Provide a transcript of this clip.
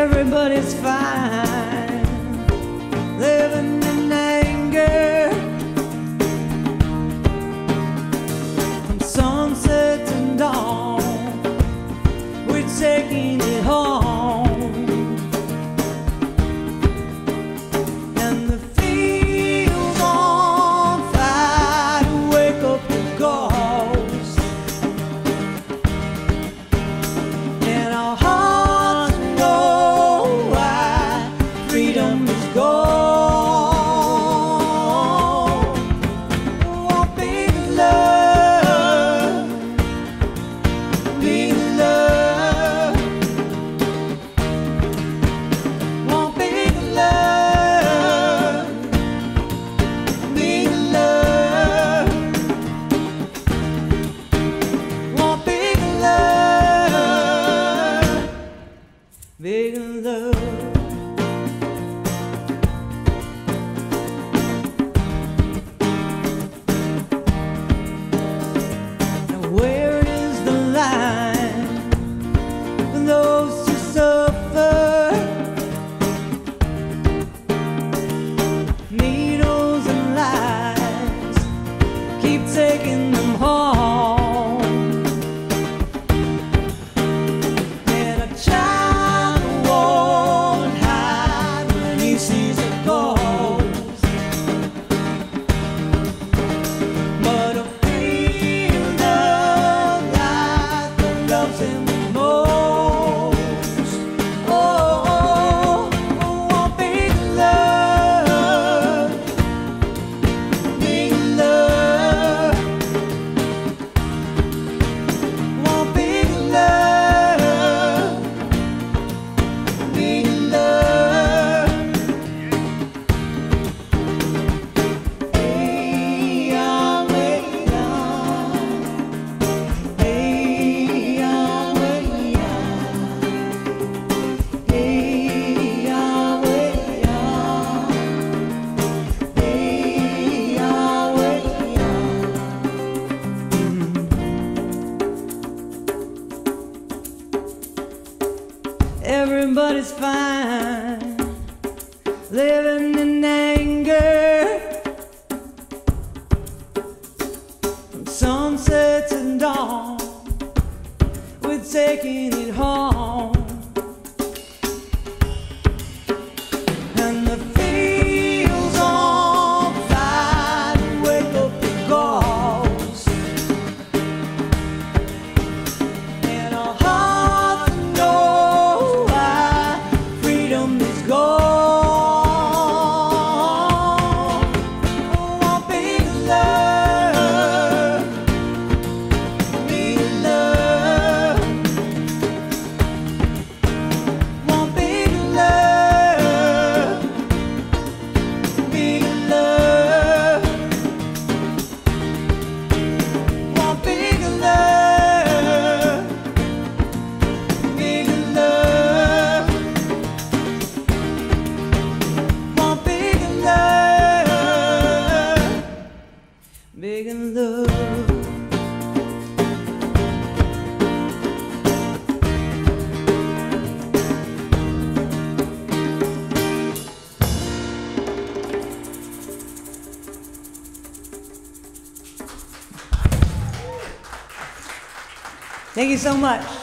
everybody's fine. Living in anger from sunset to dawn. We're taking it home. keep taking them home. Everybody's fine, living in anger. From sunsets and dawn, we're taking it home. making love. Thank you so much.